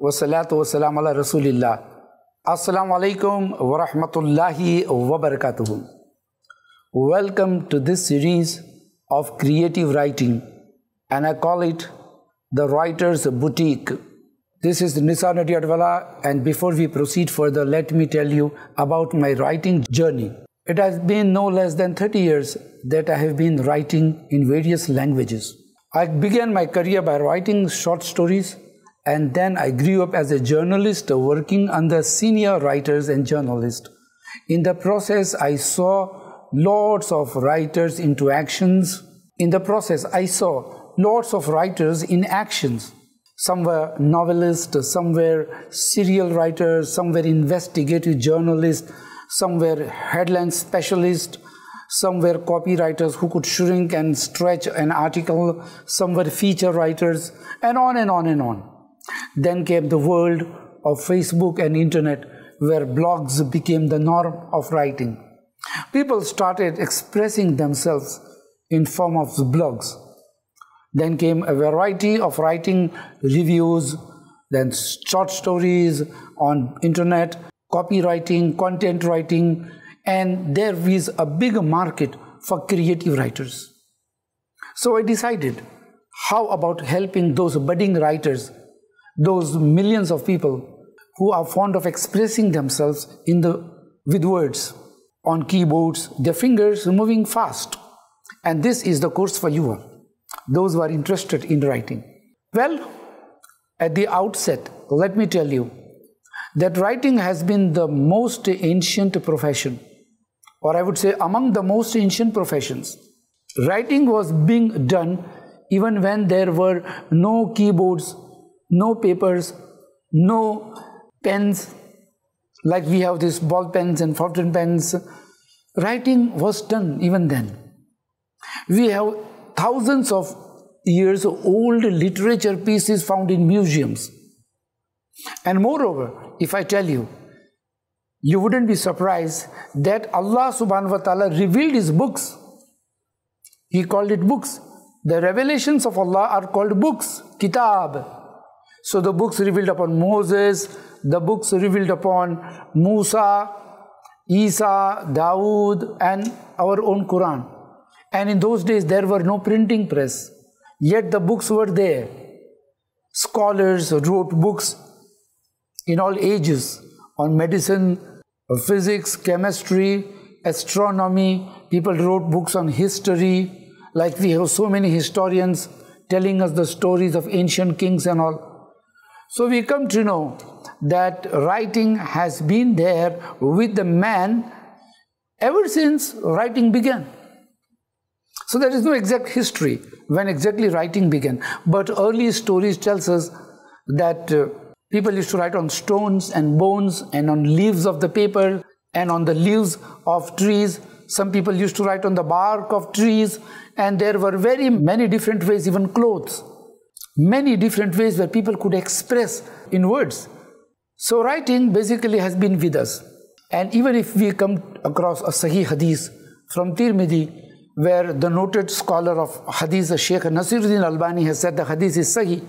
Wassalam ala Rasulillah. Assalamu alaikum wa rahmatullahi wa barakatuhu. Welcome to this series of creative writing, and I call it the Writer's Boutique. This is Nisaar Nadiadwala, and before we proceed further, let me tell you about my writing journey. It has been no less than 30 years that I have been writing in various languages. I began my career by writing short stories, and then I grew up as a journalist working under senior writers and journalists. In the process, I saw lots of writers into actions. In the process, I saw lots of writers in actions. Some were novelists, some were serial writers, some were investigative journalists, some were headline specialists, some were copywriters who could shrink and stretch an article, some were feature writers, and on and on and on. Then came the world of Facebook and internet, where blogs became the norm of writing. People started expressing themselves in form of blogs. Then came a variety of writing reviews, then short stories on internet, copywriting, content writing, and there is a big market for creative writers. So I decided, how about helping those budding writers, those millions of people who are fond of expressing themselves in the with words on keyboards, their fingers moving fast. And this is the course for you, all, those who are interested in writing. Well, at the outset, let me tell you that writing has been the most ancient profession, or I would say among the most ancient professions. Writing was being done even when there were no keyboards, no papers, no pens, like we have these ball pens and fountain pens. Writing was done even then. We have thousands of years old literature pieces found in museums. And moreover, if I tell you, you wouldn't be surprised that Allah subhanahu wa ta'ala revealed his books. He called it books. The revelations of Allah are called books, kitab. So the books revealed upon Moses, the books revealed upon Musa, Isa, Dawood, and our own Quran. And in those days, there were no printing press, yet the books were there. Scholars wrote books in all ages on medicine, physics, chemistry, astronomy. People wrote books on history, like we have so many historians telling us the stories of ancient kings and all. So we come to know that writing has been there with the man ever since writing began. So there is no exact history when exactly writing began, but early stories tells us that uh, people used to write on stones and bones and on leaves of the paper and on the leaves of trees. Some people used to write on the bark of trees, and there were very many different ways, even clothes, many different ways where people could express in words. So writing basically has been with us. And even if we come across a Sahih Hadith from Tirmidhi, where the noted scholar of Hadith, the Sheikh Nasiruddin Albani, has said the Hadith is Sahih,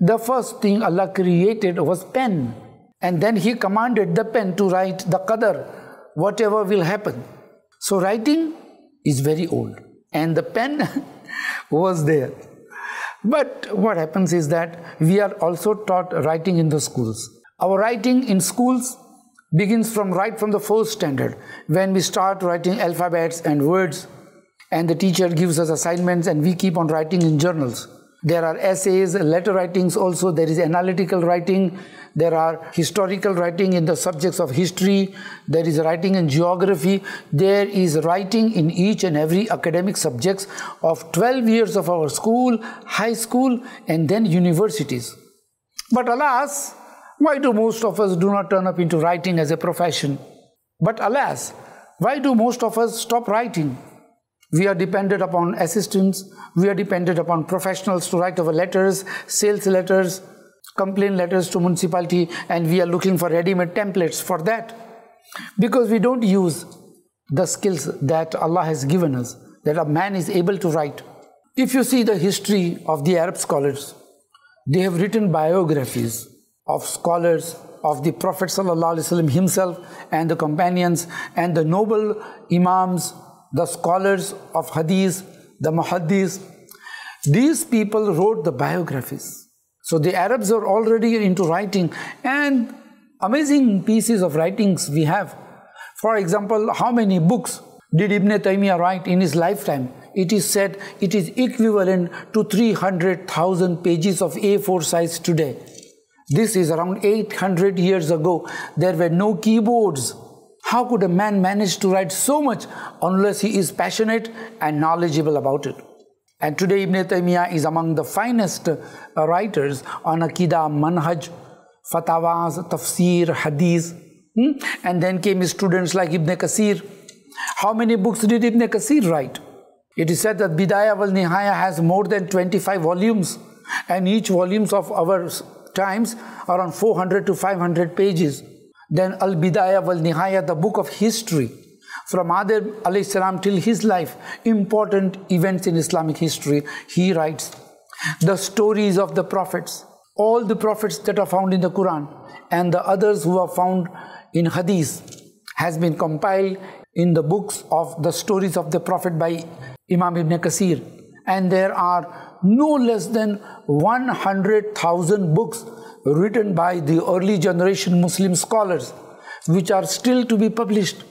the first thing Allah created was pen. And then He commanded the pen to write the qadar, whatever will happen. So writing is very old. And the pen was there. But what happens is that we are also taught writing in the schools. Our writing in schools begins from right from the first standard when we start writing alphabets and words and the teacher gives us assignments and we keep on writing in journals there are essays letter writings also. There is analytical writing. There are historical writing in the subjects of history. There is writing in geography. There is writing in each and every academic subjects of 12 years of our school high school and then universities. But alas why do most of us do not turn up into writing as a profession? But alas, why do most of us stop writing? We are dependent upon assistants, we are dependent upon professionals to write our letters, sales letters, complaint letters to municipality, and we are looking for ready-made templates for that. Because we don't use the skills that Allah has given us, that a man is able to write. If you see the history of the Arab scholars, They have written biographies of scholars of the Prophet ﷺ himself and the companions and the noble imams, the scholars of hadith, the muhaddis. These people wrote the biographies. So the Arabs are already into writing and amazing pieces of writings we have. For example, how many books did Ibn Taymiyyah write in his lifetime? It is said it is equivalent to 300,000 pages of A4 size today. This is around 800 years ago. There were no keyboards. How could a man manage to write so much unless he is passionate and knowledgeable about it? And today Ibn Taymiyyah is among the finest uh, writers on Aqidah, Manhaj, Fatawas, Tafsir, Hadith. Hmm? And then came his students like Ibn Kasir. How many books did Ibn Kasir write? It is said that Bidayah wal Nihaya has more than 25 volumes, and each volumes of our times around 400 to 500 pages. Then Al Bidayah wal Nihaya, the book of history, from Adam salam till his life, important events in Islamic history, he writes the stories of the prophets, all the prophets that are found in the Quran, and the others who are found in Hadith, has been compiled in the books of the stories of the Prophet by Imam Ibn Kasir. And there are no less than 100,000 books written by the early generation Muslim scholars, which are still to be published.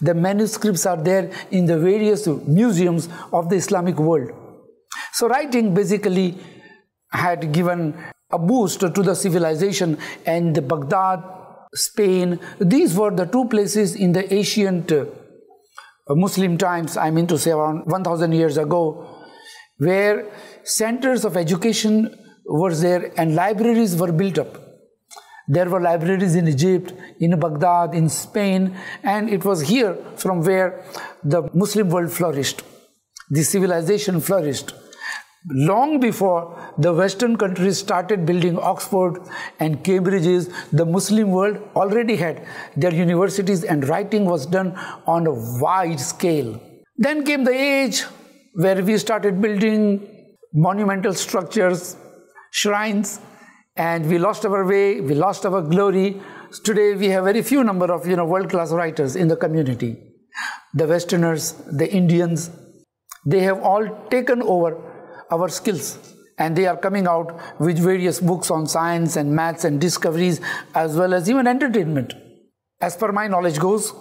The manuscripts are there in the various museums of the Islamic world. So, writing basically had given a boost to the civilization, and Baghdad, Spain, these were the two places in the ancient uh, Muslim times, I mean to say around 1000 years ago, where centers of education were there and libraries were built up. There were libraries in Egypt, in Baghdad, in Spain, and it was here from where the Muslim world flourished. The civilization flourished. Long before the Western countries started building Oxford and Cambridges, the Muslim world already had their universities and writing was done on a wide scale. Then came the age where we started building monumental structures, shrines, and we lost our way, we lost our glory. Today we have very few number of you know world-class writers in the community. The Westerners, the Indians, they have all taken over our skills and they are coming out with various books on science and maths and discoveries as well as even entertainment. As per my knowledge goes,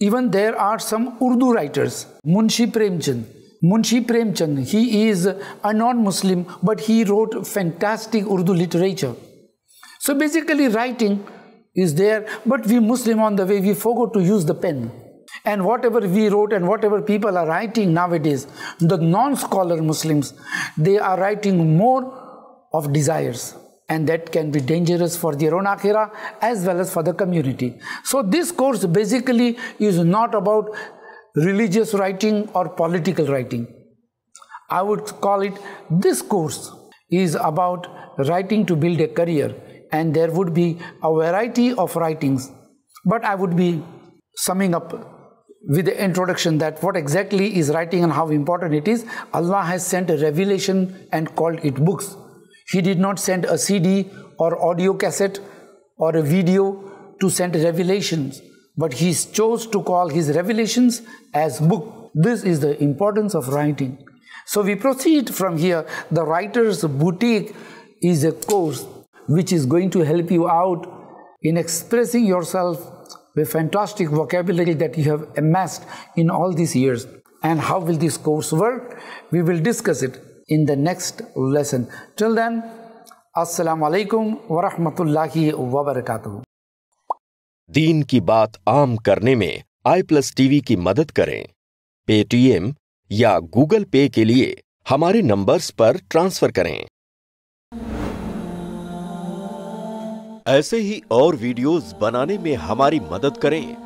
even there are some Urdu writers, Munshi Premchand, Munshi Premchand, he is a non-Muslim, but he wrote fantastic Urdu literature. So basically writing is there, but we Muslim on the way, we forgot to use the pen. And whatever we wrote and whatever people are writing nowadays, the non-scholar Muslims, they are writing more of desires. And that can be dangerous for their own as well as for the community. So this course basically is not about religious writing or political writing. I would call it this course is about writing to build a career and there would be a variety of writings but I would be summing up with the introduction that what exactly is writing and how important it is. Allah has sent a revelation and called it books. He did not send a CD or audio cassette or a video to send revelations but he chose to call his revelations as book. This is the importance of writing. So we proceed from here. The writer's boutique is a course which is going to help you out in expressing yourself with fantastic vocabulary that you have amassed in all these years. And how will this course work? We will discuss it in the next lesson. Till then, Assalamu alaikum wa rahmatullahi wa barakatuh. दीन की बात आम करने में आई plus TV की मदद करें। Paytm या Google पे के लिए हमारे नंबर्स पर ट्रांसफ़र करें। ऐसे ही और वीडियोस बनाने में हमारी मदद करें।